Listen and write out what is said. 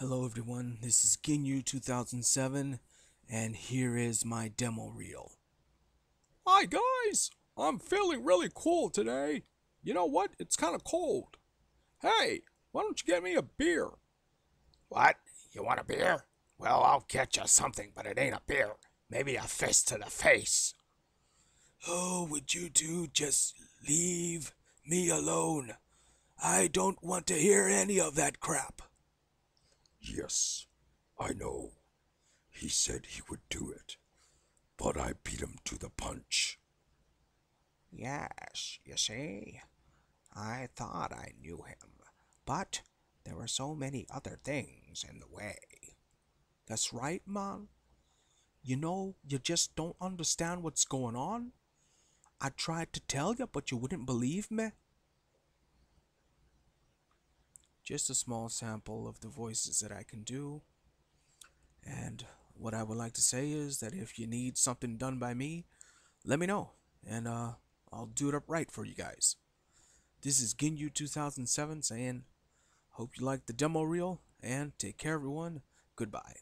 Hello everyone, this is Ginyu 2007 and here is my demo reel. Hi guys, I'm feeling really cool today. You know what? It's kind of cold. Hey, why don't you get me a beer? What? You want a beer? Well, I'll get you something, but it ain't a beer. Maybe a fist to the face. Oh, would you two just leave me alone? I don't want to hear any of that crap. Yes, I know. He said he would do it, but I beat him to the punch. Yes, you see, I thought I knew him, but there were so many other things in the way. That's right, man. You know, you just don't understand what's going on. I tried to tell you, but you wouldn't believe me. Just a small sample of the voices that I can do. And what I would like to say is that if you need something done by me, let me know, and uh, I'll do it up right for you guys. This is Ginyu 2007 saying, hope you like the demo reel, and take care everyone. Goodbye.